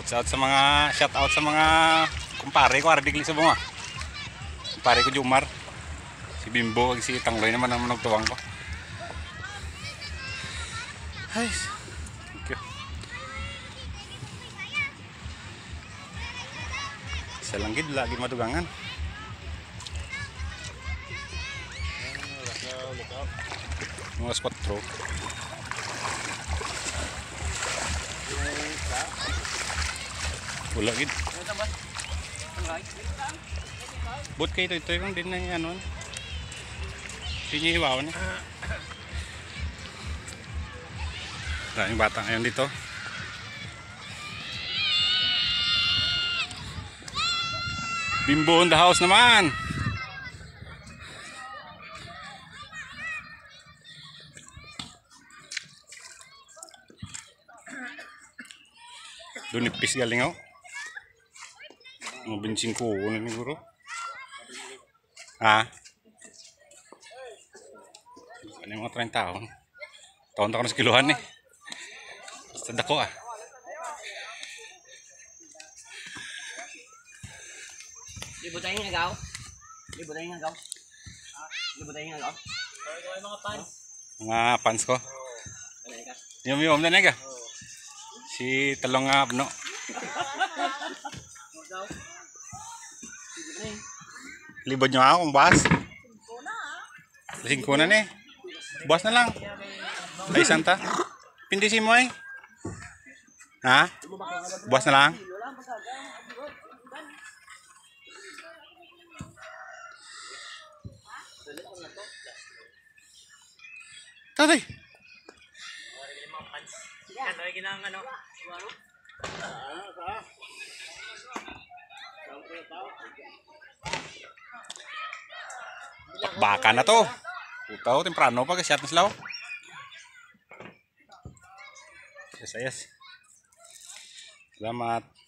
Shout out sa mga shout out sa mga kumpare ko ardigli sa bunga. Kumpare ko Jumar. Si Bimbo ag si Tangloy naman ang manugtuwang ko. Ay. Thank you. Sa langgid lagi madugangan. Mga squat throw. Wala gid. Bot kayo ito yung din na yung ano. Hindi niya iwaw na. Maraming bata ngayon dito. Bimbo in the house naman. Doon nipis galing ako. Mga binsing ko na siguro. Ha? Ano yung mga 30 taon? Taon ako na sa kiluhan eh. Basta dako ah. Libo tayo ng agaw. Libo tayo ng agaw. Libo tayo ng agaw. mga pants. Mga ko. Yung yung na nega. Si Talong nga no. Libod nyo ako kung bas. Lasing ko na ni. Buwas na lang. Ay, santa. Pindisin mo eh. Ha? Buwas na lang. Tatay. Ano ay ginang ano? Baka na to. Utaw, temprano pa kasi at na sila. oh. Yes, yes. Salamat.